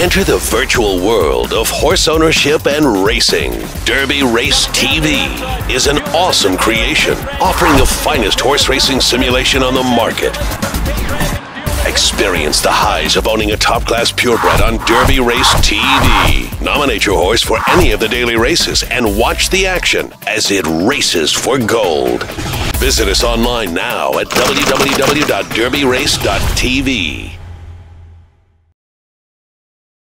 Enter the virtual world of horse ownership and racing. Derby Race TV is an awesome creation offering the finest horse racing simulation on the market. Experience the highs of owning a top class purebred on Derby Race TV. Nominate your horse for any of the daily races and watch the action as it races for gold. Visit us online now at www.derbyrace.tv.